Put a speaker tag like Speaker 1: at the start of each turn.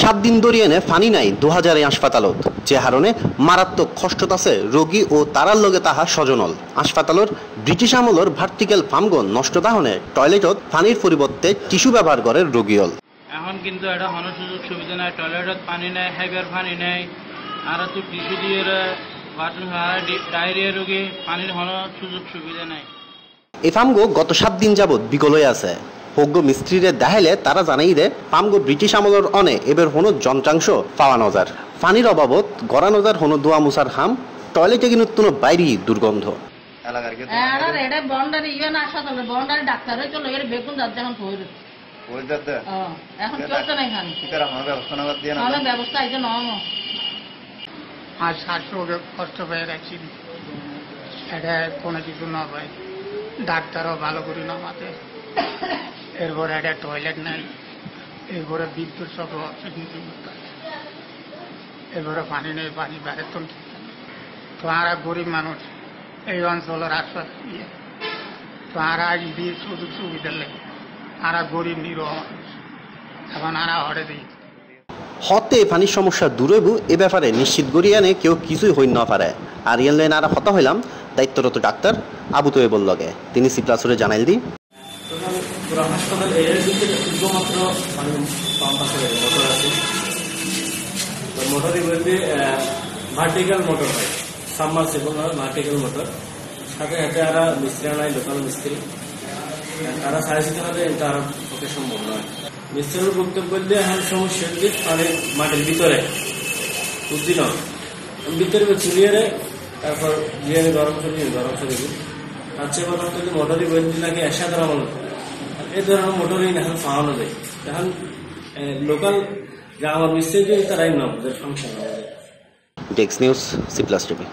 Speaker 1: সাত দিন ধরে এনে ফানি নাই দু হাজারে হাসপাতালত। যে হারণে মারাত্মক কষ্টত আছে রোগী ও তারার লগে তাহা স্বজনল। হাসপাতালত ব্রিটিশ আমলর ভার্টিক্যাল ফার্মগন নষ্ট তাহনে টয়লেটত পানির পরিবর্তে টিস্যু ব্যবহার করে রোগীল
Speaker 2: এখন কিন্তু এটা কোনো সুযোগ সুবিধা নাই টয়লেটত পানি নাই খাইবার পানি নাই আর তো টিস্যু দিয়ে ডায়রিয়া রোগী পানির কোনো সুযোগ সুবিধা নাই।
Speaker 1: এই ফার্মগো গত সাত দিন যাবৎ বিকলয়ে আছে। হোগ্য মিস্ত্রিরে দেখাইলে তারা জানাই দে ফার্মগো ব্রিটিশ আমলের অনে এবার হনো যন্ত্রাংশ পাওয়া নজার পানির অভাবত গড়া নজার হনো দোয়া মুসার হাম টয়লেটে কিন্তু কোনো বাইরি দুর্গন্ধ।
Speaker 3: এলাকার
Speaker 4: এটা বন্ডারি ইয়ে না হাসপাতালে বন্ডারি ডাক্তার হয়ে চলে গেলে বেগুন পড়ে। এখন
Speaker 3: ব্যবস্থা
Speaker 4: নম
Speaker 5: আর কষ্ট পেয়ে গেছি। এটা কোনো কিছু না পাই ডাক্তারও ভালো করি না আমাদের এরপরে একটা টয়লেট নাই, এরপরে বিদ্যুৎ সব এরপরে পানি নেই, পানি বাইরে তো তো আর গরিব মানুষ, এই অঞ্চলের আশপাশ ইয়ে তো আর আজ দিয়ে সুযোগ সুবিধা লেগে আর গরিব মানুষ। এখন আর হরে দিই
Speaker 1: হতে পানির সমস্যা দূর হইব, এ ব্যাপারে নিশ্চিত করিয়ানে কেউ কিছুই হই না পারে। আর ইয়ান লাইন আর হতা হইলাম, দায়িত্বরত ডাক্তার আবু তোয়েবল লগে তিনি সিপ্লাসুরে জানাইল দি
Speaker 6: হাসপাতাল এর দিকে শুধুমাত্র মানে পাম্প আছে মোটর আছে। তো মোটরের মধ্যে ভার্টিক্যাল মোটর হয় সাবমার্সিবল হয় ভার্টিক্যাল মোটর সাথে সাথে আর মিস্ত্রি নাই, লোকাল মিস্ত্রি। তারা সাড়ে দিতে হবে তার পক্ষে সম্ভব নয়। মিস্ত্রির বক্তব্য দিয়ে এখন সমস্যা হচ্ছে মানে মাটির ভিতরে বুঝছি না? ভিতরে চুলিয়ে তারপর দিয়ে গরম করে গরম করে দিই আচ্ছা কথা হচ্ছে মোটরই বলছি নাকি একসাথে আমল এই ধরনের মোটরিং এখন পাওয়ানো যায় এখন লোকাল যা আমার মিস্ত্রি তারাই নাম ফাংশন
Speaker 1: ডেক্স নিউজ সিপ্লাস টিভি